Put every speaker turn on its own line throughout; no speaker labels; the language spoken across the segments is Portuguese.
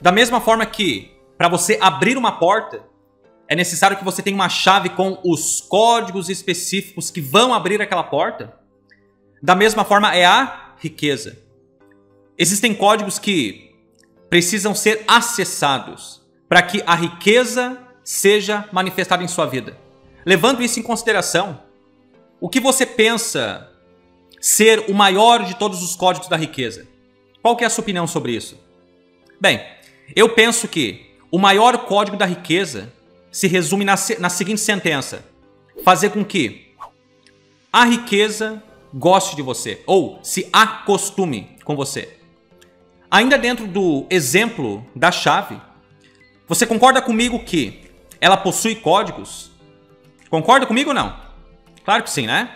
Da mesma forma que, para você abrir uma porta, é necessário que você tenha uma chave com os códigos específicos que vão abrir aquela porta. Da mesma forma é a riqueza. Existem códigos que precisam ser acessados para que a riqueza seja manifestada em sua vida. Levando isso em consideração, o que você pensa ser o maior de todos os códigos da riqueza? Qual que é a sua opinião sobre isso? Bem, eu penso que o maior código da riqueza se resume na, na seguinte sentença: fazer com que a riqueza goste de você ou se acostume com você. Ainda dentro do exemplo da chave, você concorda comigo que ela possui códigos? Concorda comigo ou não? Claro que sim, né?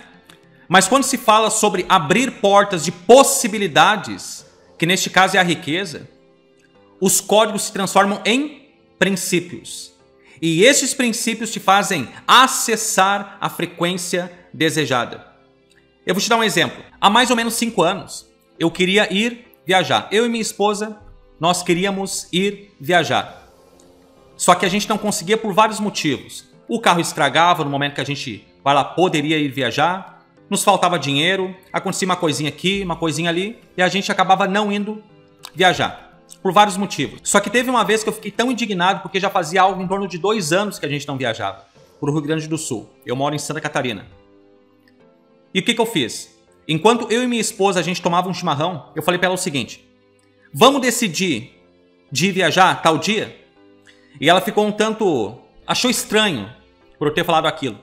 Mas quando se fala sobre abrir portas de possibilidades, que neste caso é a riqueza, os códigos se transformam em princípios. E esses princípios te fazem acessar a frequência desejada. Eu vou te dar um exemplo. Há mais ou menos cinco anos, eu queria ir viajar. Eu e minha esposa, nós queríamos ir viajar. Só que a gente não conseguia por vários motivos. O carro estragava no momento que a gente vai lá, poderia ir viajar, nos faltava dinheiro, acontecia uma coisinha aqui, uma coisinha ali, e a gente acabava não indo viajar. Por vários motivos. Só que teve uma vez que eu fiquei tão indignado porque já fazia algo em torno de dois anos que a gente não viajava para o Rio Grande do Sul. Eu moro em Santa Catarina. E o que, que eu fiz? Enquanto eu e minha esposa a gente tomava um chimarrão, eu falei para ela o seguinte: vamos decidir de viajar tal dia? E ela ficou um tanto. achou estranho por eu ter falado aquilo.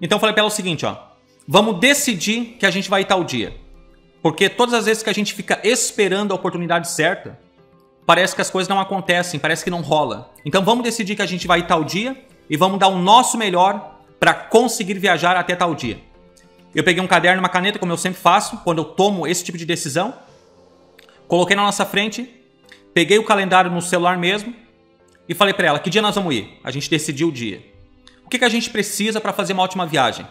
Então eu falei para ela o seguinte: ó, vamos decidir que a gente vai ir tal dia. Porque todas as vezes que a gente fica esperando a oportunidade certa, parece que as coisas não acontecem, parece que não rola. Então vamos decidir que a gente vai tal dia e vamos dar o nosso melhor para conseguir viajar até tal dia. Eu peguei um caderno e uma caneta, como eu sempre faço, quando eu tomo esse tipo de decisão. Coloquei na nossa frente, peguei o calendário no celular mesmo e falei para ela: que dia nós vamos ir? A gente decidiu o dia. O que, que a gente precisa para fazer uma ótima viagem?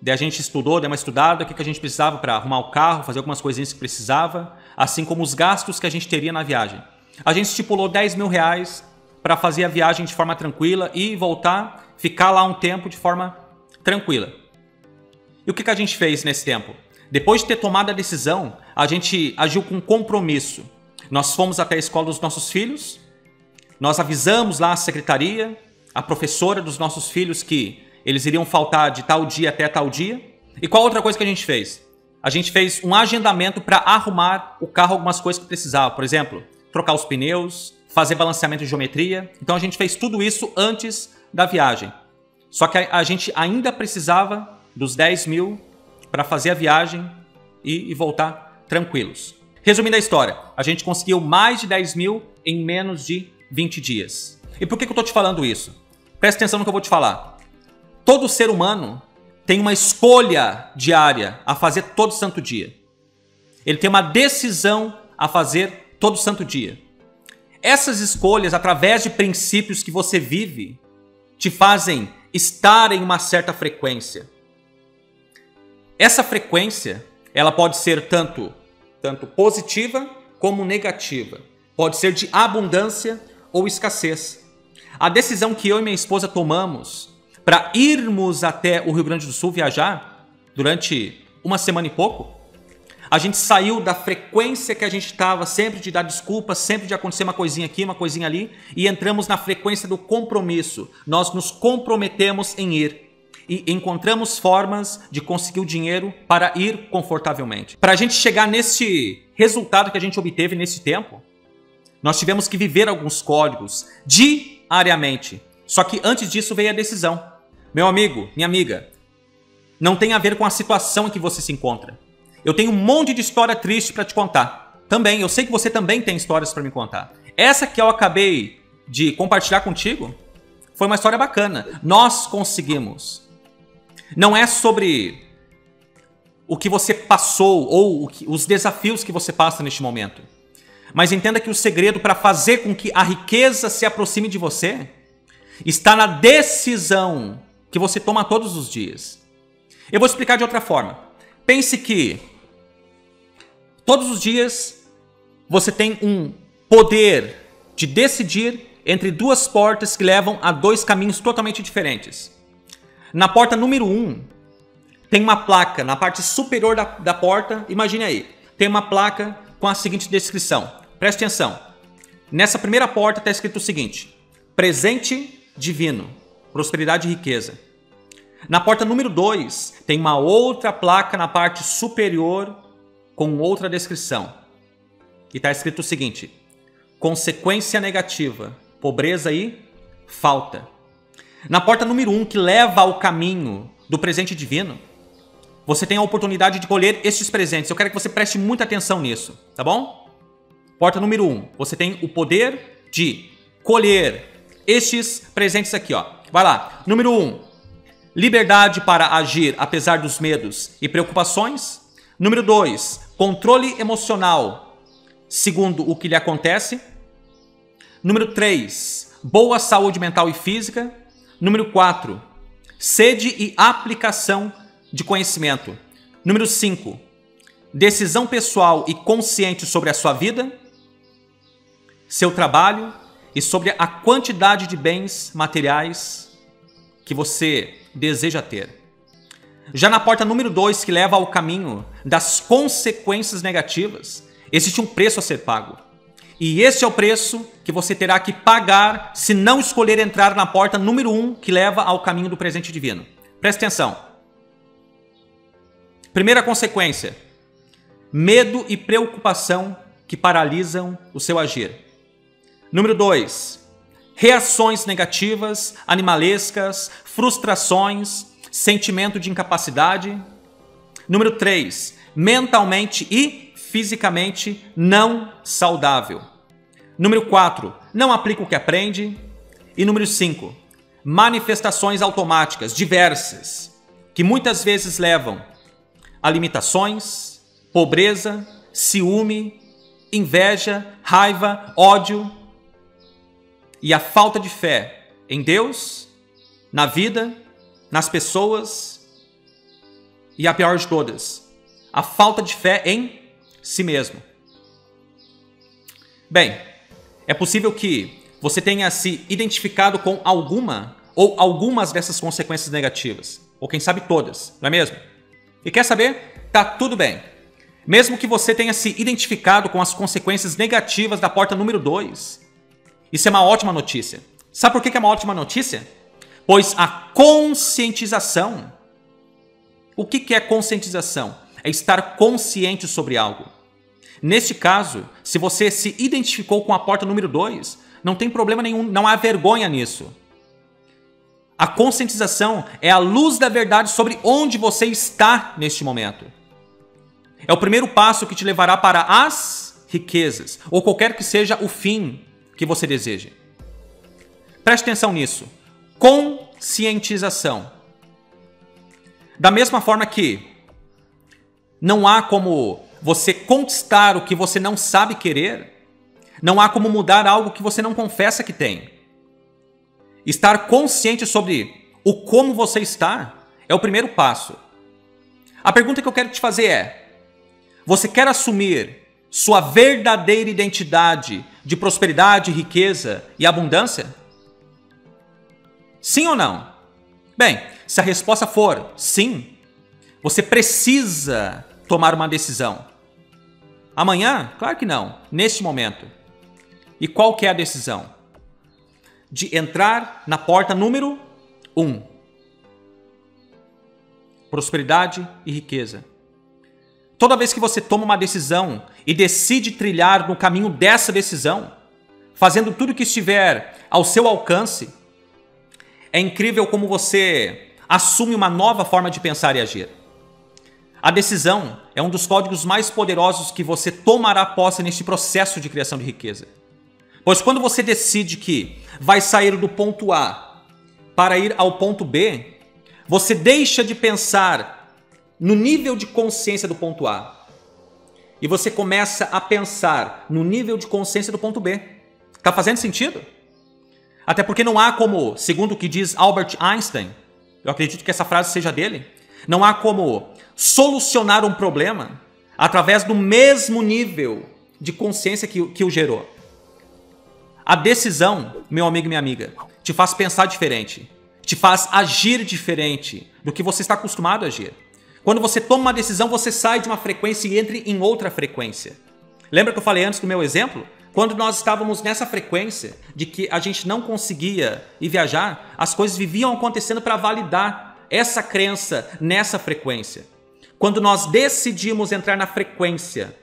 Daí a gente estudou, deu uma estudada, o que, que a gente precisava para arrumar o carro, fazer algumas coisinhas que precisava, assim como os gastos que a gente teria na viagem. A gente estipulou 10 mil reais para fazer a viagem de forma tranquila e voltar, ficar lá um tempo de forma tranquila. E o que, que a gente fez nesse tempo? Depois de ter tomado a decisão, a gente agiu com compromisso. Nós fomos até a escola dos nossos filhos, nós avisamos lá a secretaria, a professora dos nossos filhos que eles iriam faltar de tal dia até tal dia. E qual outra coisa que a gente fez? A gente fez um agendamento para arrumar o carro algumas coisas que precisava. Por exemplo, trocar os pneus, fazer balanceamento de geometria. Então a gente fez tudo isso antes da viagem. Só que a, gente ainda precisava dos 10 mil para fazer a viagem e, e voltar tranquilos. Resumindo a história, a gente conseguiu mais de 10 mil em menos de 20 dias. E por que, que eu estou te falando isso? Presta atenção no que eu vou te falar. Todo ser humano tem uma escolha diária a fazer todo santo dia. Ele tem uma decisão a fazer todo santo dia. Essas escolhas, através de princípios que você vive, te fazem estar em uma certa frequência. Essa frequência, ela pode ser tanto tanto positiva como negativa. Pode ser de abundância ou escassez. A decisão que eu e minha esposa tomamos para irmos até o Rio Grande do Sul viajar durante uma semana e pouco, a gente saiu da frequência que a gente estava, sempre de dar desculpas, sempre de acontecer uma coisinha aqui, uma coisinha ali, e entramos na frequência do compromisso. Nós nos comprometemos em ir e encontramos formas de conseguir o dinheiro para ir confortavelmente. Para a gente chegar nesse resultado que a gente obteve nesse tempo, nós tivemos que viver alguns códigos diariamente. Só que antes disso veio a decisão. Meu amigo, minha amiga, não tem a ver com a situação em que você se encontra. Eu tenho um monte de história triste para te contar. Também, eu sei que você também tem histórias para me contar. Essa que eu acabei de compartilhar contigo foi uma história bacana. Nós conseguimos. Não é sobre o que você passou ou os desafios que você passa neste momento. Mas entenda que o segredo para fazer com que a riqueza se aproxime de você está na decisão que você toma todos os dias. Eu vou explicar de outra forma. Pense que todos os dias você tem um poder de decidir entre duas portas que levam a dois caminhos totalmente diferentes. Na porta número 1, um, tem uma placa na parte superior da, da porta, imagine aí, tem uma placa com a seguinte descrição. Preste atenção. Nessa primeira porta está escrito o seguinte: presente divino, prosperidade e riqueza. Na porta número 2, tem uma outra placa na parte superior com outra descrição. E está escrito o seguinte: consequência negativa, pobreza e falta. Na porta número 1, um, que leva ao caminho do presente divino, você tem a oportunidade de colher estes presentes. Eu quero que você preste muita atenção nisso, tá bom? Porta número 1, um, você tem o poder de colher estes presentes aqui, ó. Vai lá. Número 1, um, liberdade para agir apesar dos medos e preocupações. Número 2, controle emocional segundo o que lhe acontece. Número 3, boa saúde mental e física. Número 4, sede e aplicação de conhecimento. Número 5, decisão pessoal e consciente sobre a sua vida, seu trabalho e sobre a quantidade de bens materiais que você deseja ter. Já na porta número 2, que leva ao caminho das consequências negativas, existe um preço a ser pago. E esse é o preço que você terá que pagar se não escolher entrar na porta número 1, um, que leva ao caminho do presente divino. Preste atenção. Primeira consequência: medo e preocupação que paralisam o seu agir. Número 2. Reações negativas, animalescas, frustrações, sentimento de incapacidade. Número 3, mentalmente e fisicamente não saudável. Número 4, não aplica o que aprende. E número 5, manifestações automáticas diversas, que muitas vezes levam a limitações, pobreza, ciúme, inveja, raiva, ódio e a falta de fé em Deus, na vida nas pessoas e a pior de todas, a falta de fé em si mesmo. Bem, é possível que você tenha se identificado com alguma ou algumas dessas consequências negativas, ou quem sabe todas, não é mesmo? E quer saber? Tá tudo bem. Mesmo que você tenha se identificado com as consequências negativas da porta número 2, isso é uma ótima notícia. Sabe por que é uma ótima notícia? Pois a conscientização. O que é conscientização? É estar consciente sobre algo. Neste caso, se você se identificou com a porta número 2, não tem problema nenhum, não há vergonha nisso. A conscientização é a luz da verdade sobre onde você está neste momento. É o primeiro passo que te levará para as riquezas, ou qualquer que seja o fim que você deseje. Preste atenção nisso conscientização. Da mesma forma que não há como você conquistar o que você não sabe querer, não há como mudar algo que você não confessa que tem. Estar consciente sobre o como você está é o primeiro passo. A pergunta que eu quero te fazer é: você quer assumir sua verdadeira identidade de prosperidade, riqueza e abundância? Sim ou não? Bem, se a resposta for sim, você precisa tomar uma decisão. Amanhã? Claro que não, neste momento. E qual que é a decisão? De entrar na porta número 1. Um. Prosperidade e riqueza. Toda vez que você toma uma decisão e decide trilhar no caminho dessa decisão, fazendo tudo que estiver ao seu alcance, é incrível como você assume uma nova forma de pensar e agir. A decisão é um dos códigos mais poderosos que você tomará posse neste processo de criação de riqueza. Pois quando você decide que vai sair do ponto A para ir ao ponto B, você deixa de pensar no nível de consciência do ponto A e você começa a pensar no nível de consciência do ponto B. Tá fazendo sentido? Até porque não há como, segundo o que diz Albert Einstein, eu acredito que essa frase seja dele, não há como solucionar um problema através do mesmo nível de consciência que, que o gerou. A decisão, meu amigo e minha amiga, te faz pensar diferente, te faz agir diferente do que você está acostumado a agir. Quando você toma uma decisão, você sai de uma frequência e entra em outra frequência. Lembra que eu falei antes do meu exemplo? Quando nós estávamos nessa frequência de que a gente não conseguia ir viajar, as coisas viviam acontecendo para validar essa crença nessa frequência. Quando nós decidimos entrar na frequência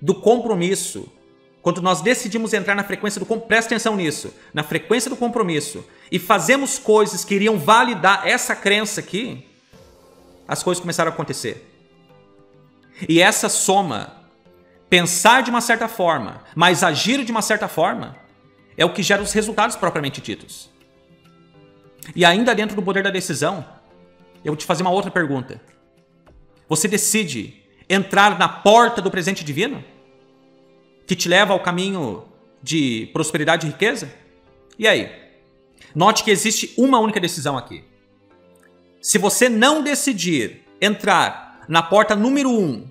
do compromisso, quando nós decidimos entrar na frequência do presta atenção nisso, na frequência do compromisso e fazemos coisas que iriam validar essa crença aqui, as coisas começaram a acontecer. E essa soma pensar de uma certa forma, mas agir de uma certa forma, é o que gera os resultados propriamente ditos. E ainda dentro do poder da decisão, eu vou te fazer uma outra pergunta. Você decide entrar na porta do presente divino? Que te leva ao caminho de prosperidade e riqueza? E aí? Note que existe uma única decisão aqui. Se você não decidir entrar na porta número um,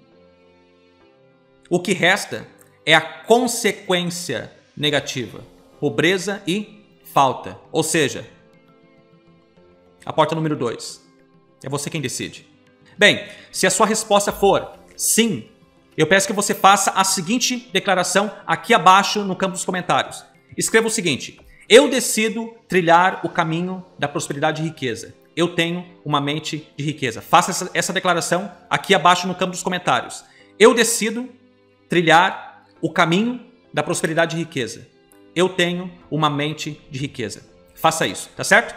o que resta é a consequência negativa: pobreza e falta. Ou seja, a porta número 2. É você quem decide. Bem, se a sua resposta for sim, eu peço que você faça a seguinte declaração aqui abaixo no campo dos comentários. Escreva o seguinte: Eu decido trilhar o caminho da prosperidade e riqueza. Eu tenho uma mente de riqueza. Faça essa, essa declaração aqui abaixo no campo dos comentários. Eu decido trilhar o caminho da prosperidade e riqueza. Eu tenho uma mente de riqueza. Faça isso, tá certo?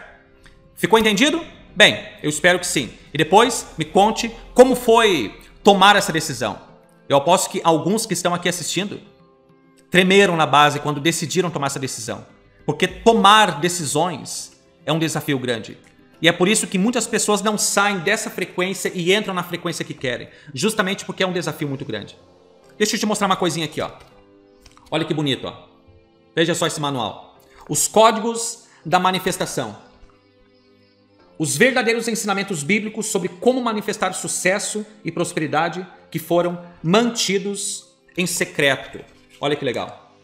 Ficou entendido? Bem, eu espero que sim. E depois me conte como foi tomar essa decisão. Eu aposto que alguns que estão aqui assistindo tremeram na base quando decidiram tomar essa decisão. Porque tomar decisões é um desafio grande. E é por isso que muitas pessoas não saem dessa frequência e entram na frequência que querem, justamente porque é um desafio muito grande. Deixa eu te mostrar uma coisinha aqui, ó. Olha que bonito, ó. Veja só esse manual. Os códigos da manifestação. Os verdadeiros ensinamentos bíblicos sobre como manifestar sucesso e prosperidade que foram mantidos em secreto. Olha que legal.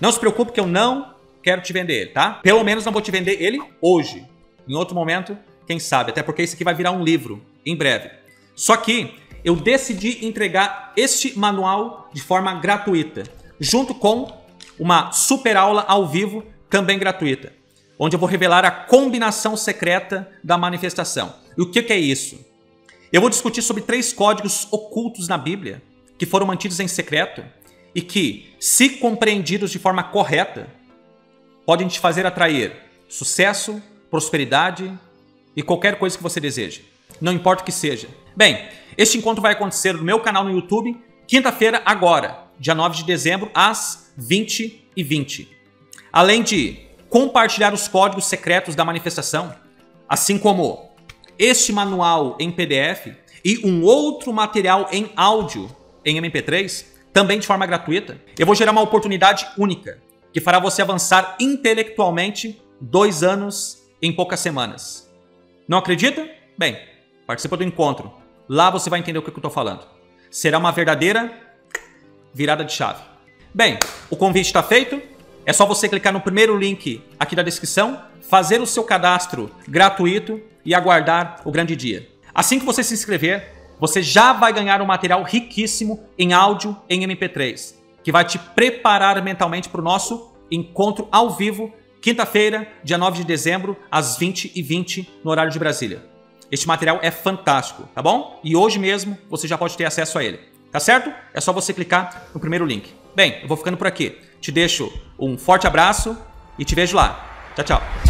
Não se preocupe que eu não quero te vender ele, tá? Pelo menos não vou te vender ele hoje. Em outro momento, quem sabe? Até porque isso aqui vai virar um livro em breve. Só que eu decidi entregar este manual de forma gratuita, junto com uma super aula ao vivo também gratuita, onde eu vou revelar a combinação secreta da manifestação. E o que, é isso? Eu vou discutir sobre três códigos ocultos na Bíblia que foram mantidos em secreto e que, se compreendidos de forma correta, podem te fazer atrair sucesso, prosperidade e qualquer coisa que você deseje. Não importa o que seja. Bem, este encontro vai acontecer no meu canal no YouTube, quinta-feira, agora, dia 9 de dezembro, às 20h20. Além de compartilhar os códigos secretos da manifestação, assim como este manual em PDF e um outro material em áudio em MP3, também de forma gratuita, eu vou gerar uma oportunidade única que fará você avançar intelectualmente dois anos em poucas semanas. Não acredita? Bem, participa do encontro Lá você vai entender o que eu estou falando. Será uma verdadeira virada de chave. Bem, o convite está feito. É só você clicar no primeiro link aqui da descrição, fazer o seu cadastro gratuito e aguardar o grande dia. Assim que você se inscrever, você já vai ganhar um material riquíssimo em áudio em MP3, que vai te preparar mentalmente para o nosso encontro ao vivo, quinta-feira, dia 9 de dezembro, às 20h20, no horário de Brasília. Este material é fantástico, tá bom? E hoje mesmo você já pode ter acesso a ele. Tá certo? É só você clicar no primeiro link. Bem, eu vou ficando por aqui. Te deixo um forte abraço e te vejo lá. Tchau, tchau.